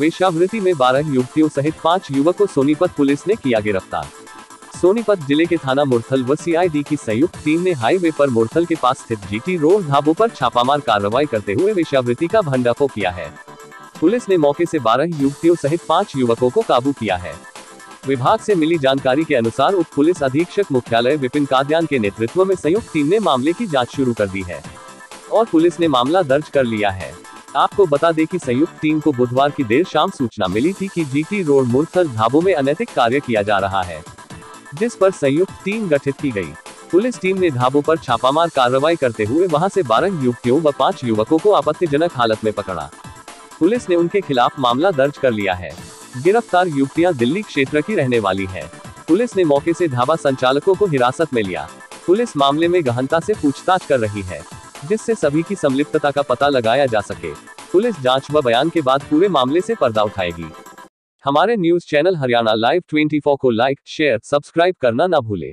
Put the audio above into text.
वेश्यावृत्ति में 12 युवतियों सहित पाँच युवक को सोनीपत पुलिस ने किया गिरफ़्तार। सोनीपत ज़िले के थाना मुरथल व सीआईडी की संयुक्त टीम ने हाईवे पर मुरथल के पास स्थित जीटी रोड ढाबों पर छापामार कार्रवाई करते हुए वेश्यावृत्ति का भंडाफो किया है। पुलिस ने मौके से 12 युवतियों सहित पाँच युवकों को काबू किया है। विभाग से मिली जानकारी के अनुसार उप पुलिस अधीक्षक मुख्यालय विपिन काद्यान के नेतृत्व में संयुक्त टीम ने मामले की जाँच शुरू कर दी है और पुलिस ने मामला दर्ज कर लिया है। आपको बता दें कि संयुक्त टीम को बुधवार की देर शाम सूचना मिली थी कि जीटी रोड मुरथल ढाबों में अनैतिक कार्य किया जा रहा है, जिस पर संयुक्त टीम गठित की गई। पुलिस टीम ने ढाबों पर छापामार कार्रवाई करते हुए वहाँ से 12 युवतियों व पाँच युवकों को आपत्तिजनक हालत में पकड़ा। पुलिस ने उनके खिलाफ मामला दर्ज कर लिया है। गिरफ़्तार युवतियाँ दिल्ली क्षेत्र की रहने वाली है। पुलिस ने मौके से ढाबा संचालकों को हिरासत में लिया। पुलिस मामले में गहनता से पूछताछ कर रही है, जिससे सभी की संलिप्तता का पता लगाया जा सके। पुलिस जाँच व बयान के बाद पूरे मामले से पर्दा उठाएगी। हमारे न्यूज़ चैनल हरियाणा लाइव 24 को लाइक शेयर सब्सक्राइब करना न भूले।